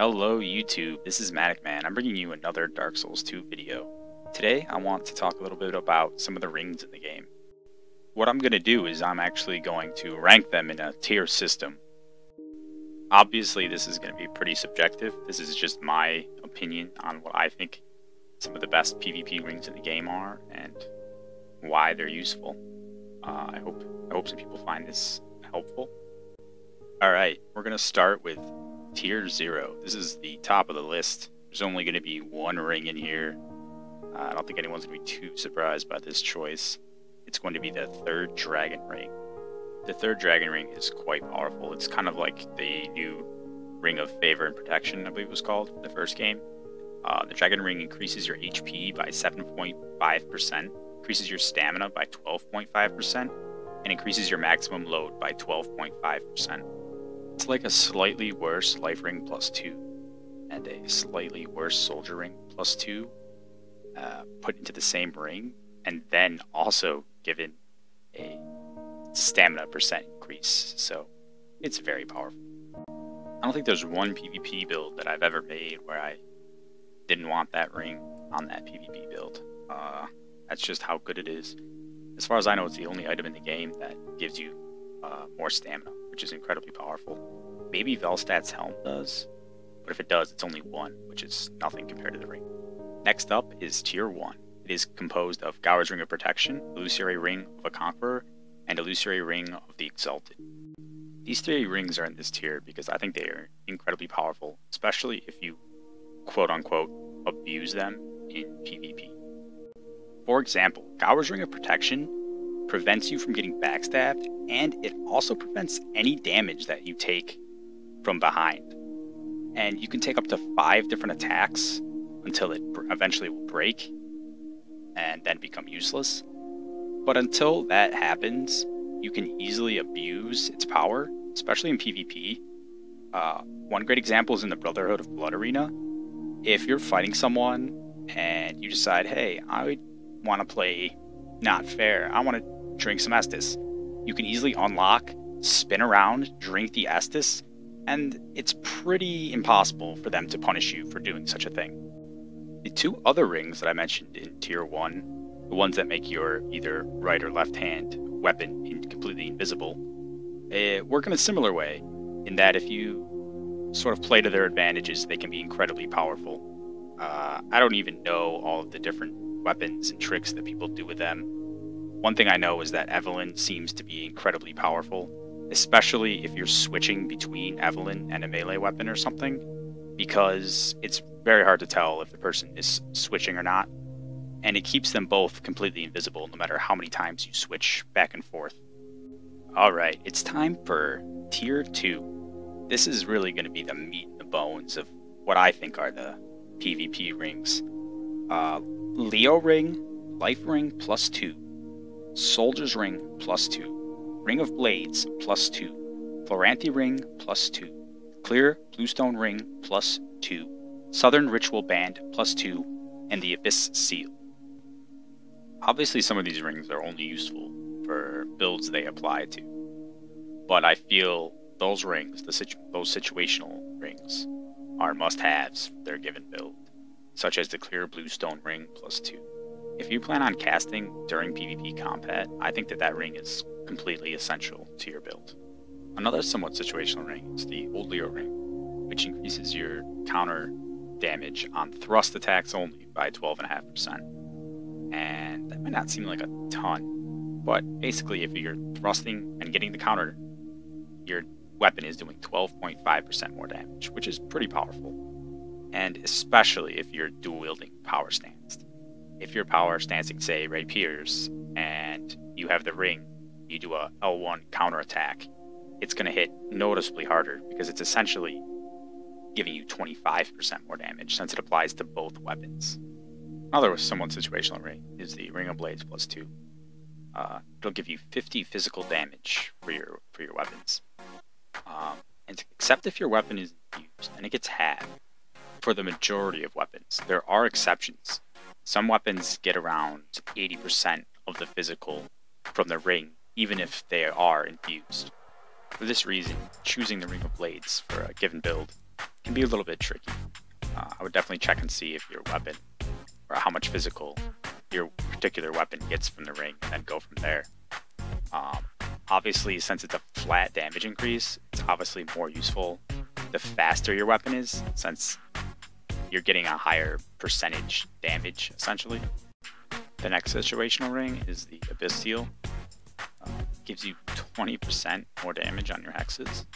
Hello YouTube, this is ManikMan. I'm bringing you another Dark Souls 2 video. Today I want to talk a little bit about some of the rings in the game. What I'm going to do is I'm actually going to rank them in a tier system. Obviously this is going to be pretty subjective, this is just my opinion on what I think some of the best PvP rings in the game are and why they're useful. Uh, I hope I hope some people find this helpful. Alright, we're going to start with Tier 0. This is the top of the list. There's only going to be one ring in here. Uh, I don't think anyone's going to be too surprised by this choice. It's going to be the third Dragon Ring. The third Dragon Ring is quite powerful. It's kind of like the new Ring of Favor and Protection, I believe it was called, in the first game. Uh, the Dragon Ring increases your HP by 7.5%, increases your stamina by 12.5%, and increases your maximum load by 12.5%. It's like a slightly worse life ring plus two and a slightly worse soldier ring plus two uh, put into the same ring and then also given a stamina percent increase. So it's very powerful. I don't think there's one PvP build that I've ever made where I didn't want that ring on that PvP build. Uh, that's just how good it is. As far as I know, it's the only item in the game that gives you uh, more stamina which is incredibly powerful. Maybe Velstadt's helm does, but if it does, it's only one, which is nothing compared to the ring. Next up is Tier 1. It is composed of Gower's Ring of Protection, Illusory Ring of a Conqueror, and Illusory Ring of the Exalted. These three rings are in this tier because I think they are incredibly powerful, especially if you quote unquote abuse them in PvP. For example, Gower's Ring of Protection prevents you from getting backstabbed, and it also prevents any damage that you take from behind. And you can take up to five different attacks until it eventually will break and then become useless. But until that happens, you can easily abuse its power, especially in PvP. Uh, one great example is in the Brotherhood of Blood Arena. If you're fighting someone and you decide, hey, I want to play not fair, I want to drink some Estus. You can easily unlock, spin around, drink the Estus, and it's pretty impossible for them to punish you for doing such a thing. The two other rings that I mentioned in Tier 1, the ones that make your either right or left hand weapon completely invisible, uh, work in a similar way, in that if you sort of play to their advantages, they can be incredibly powerful. Uh, I don't even know all of the different weapons and tricks that people do with them, one thing I know is that Avelyn seems to be incredibly powerful, especially if you're switching between Avelyn and a melee weapon or something, because it's very hard to tell if the person is switching or not, and it keeps them both completely invisible no matter how many times you switch back and forth. Alright, it's time for Tier 2. This is really going to be the meat and the bones of what I think are the PvP rings. Uh, Leo Ring, Life Ring plus 2, Soldier's Ring plus 2, Ring of Blades plus 2, Chloranthy Ring plus 2, Clear Bluestone Ring plus 2, Southern Ritual Band plus 2, and the Abyss Seal. Obviously, some of these rings are only useful for builds they apply to, but I feel those rings, the situ those situational rings, are must-haves for their given build, such as the Clear Bluestone Ring plus 2. If you plan on casting during PvP combat, I think that that ring is completely essential to your build. Another somewhat situational ring is the Old Leo ring, which increases your counter damage on thrust attacks only by 12.5%. And that might not seem like a ton, but basically if you're thrusting and getting the counter, your weapon is doing 12.5% more damage, which is pretty powerful. And especially if you're dual wielding power stance if your power stancing, say, rapiers, and you have the ring, you do a L1 counterattack, it's going to hit noticeably harder because it's essentially giving you 25% more damage since it applies to both weapons. Another somewhat situational ring is the Ring of Blades plus 2. Uh, it'll give you 50 physical damage for your for your weapons. Um, and except if your weapon is infused, and it gets halved for the majority of weapons. There are exceptions. Some weapons get around 80% of the physical from the ring, even if they are infused. For this reason, choosing the Ring of Blades for a given build can be a little bit tricky. Uh, I would definitely check and see if your weapon or how much physical your particular weapon gets from the ring and then go from there. Um, obviously, since it's a flat damage increase, it's obviously more useful the faster your weapon is, since you're getting a higher percentage damage, essentially. The next situational ring is the Abyss Uh, gives you 20% more damage on your hexes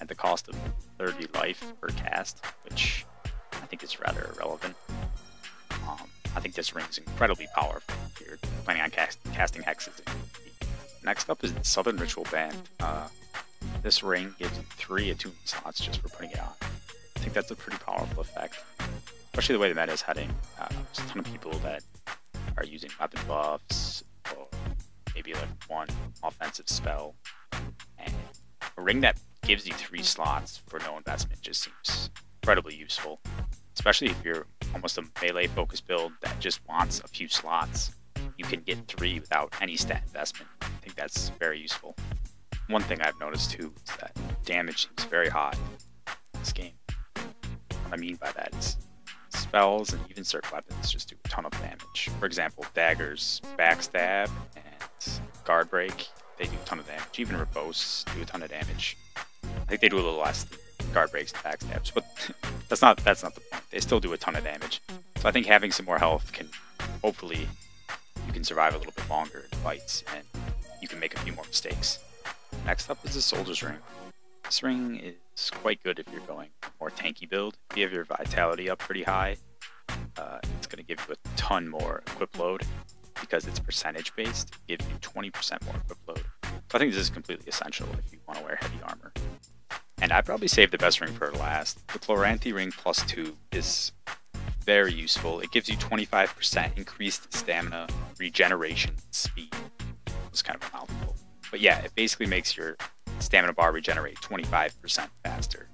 at the cost of 30 life per cast, which I think is rather irrelevant. Um, I think this ring is incredibly powerful if you're planning on cast casting hexes. Next up is the Southern Ritual Band. Uh, this ring gives you three attunement slots just for putting it on. I think that's a pretty powerful effect, especially the way the meta is heading. Uh, there's a ton of people that are using weapon buffs, or maybe like one offensive spell, and a ring that gives you three slots for no investment just seems incredibly useful, especially if you're almost a melee focused build that just wants a few slots. You can get three without any stat investment. I think that's very useful. One thing I've noticed too is that damage seems very high in this game. What I mean by that is spells and even certain weapons just do a ton of damage. For example, daggers, backstab, and guard break, they do a ton of damage. Even verbose do a ton of damage. I think they do a little less guard breaks and backstabs, but that's not that's not the point. They still do a ton of damage. So I think having some more health can hopefully you can survive a little bit longer in fights and you can make a few more mistakes. Next up is the Soldier's Ring. This ring is quite good if you're going more tanky build. If you have your vitality up pretty high, uh, it's going to give you a ton more equip load because it's percentage based. Give you 20% more equip load. So I think this is completely essential if you want to wear heavy armor. And I'd probably save the best ring for last. The Chloranthy ring plus 2 is very useful. It gives you 25% increased stamina, regeneration, speed. It's kind of a mouthful. But yeah, it basically makes your stamina bar regenerate 25% faster.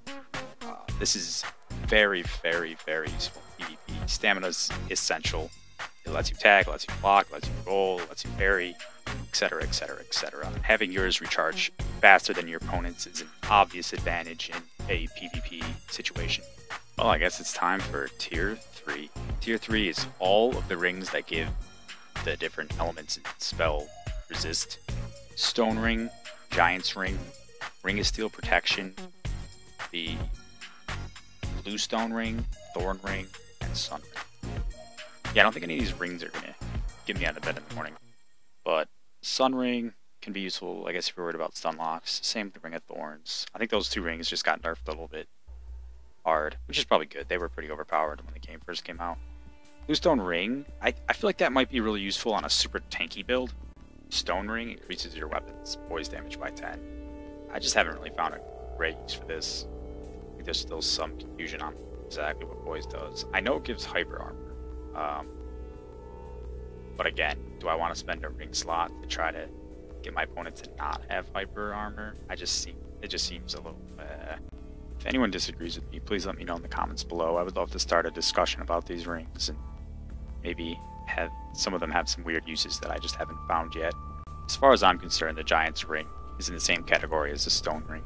Uh, this is very, very, very useful PvP. Stamina is essential. It lets you tag, lets you block, lets you roll, lets you parry, etc., etc., etc. Having yours recharge faster than your opponent's is an obvious advantage in a PvP situation. Well, I guess it's time for Tier 3. Tier 3 is all of the rings that give the different elements and spell resist Stone Ring, Giant's Ring, Ring of Steel Protection, the Bluestone Ring, Thorn Ring, and Sun Ring. Yeah, I don't think any of these rings are going to get me out of bed in the morning. But Sun Ring can be useful, I guess, if you're worried about stun locks. Same with the Ring of Thorns. I think those two rings just got nerfed a little bit hard, which is probably good. They were pretty overpowered when the game first came out. Bluestone Ring, I, I feel like that might be really useful on a super tanky build. Stone Ring increases your weapon's poise damage by 10. I just haven't really found a great use for this. There's still some confusion on exactly what poise does. I know it gives hyper armor. Um, but again, do I want to spend a ring slot to try to get my opponent to not have hyper armor? I just seem it just seems a little. Uh, if anyone disagrees with me, please let me know in the comments below. I would love to start a discussion about these rings and maybe have some of them have some weird uses that I just haven't found yet. As far as I'm concerned, the Giant's Ring is in the same category as the Stone Ring.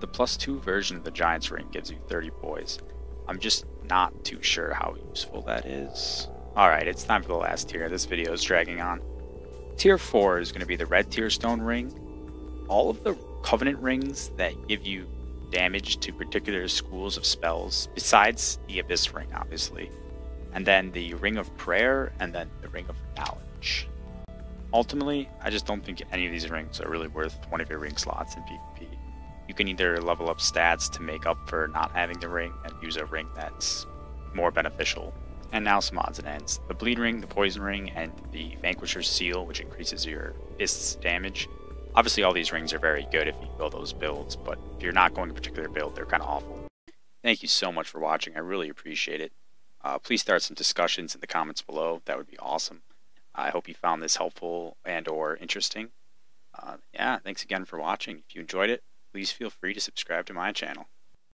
The plus 2 version of the Giant's Ring gives you 30 poise. I'm just not too sure how useful that is. Alright, it's time for the last tier. This video is dragging on. Tier 4 is going to be the Red Tearstone Ring. All of the Covenant rings that give you damage to particular schools of spells, besides the Abyss Ring, obviously, and then the Ring of Prayer, and then the Ring of Knowledge. Ultimately, I just don't think any of these rings are really worth one of your ring slots in PvP. You can either level up stats to make up for not having the ring and use a ring that's more beneficial. And now some odds and ends. The Bleed Ring, the Poison Ring, and the Vanquisher's Seal, which increases your fist's damage. Obviously all these rings are very good if you build those builds, but if you're not going a particular build, they're kind of awful. Thank you so much for watching, I really appreciate it. Uh, please start some discussions in the comments below. That would be awesome. I hope you found this helpful and or interesting. Uh, yeah, thanks again for watching. If you enjoyed it, please feel free to subscribe to my channel.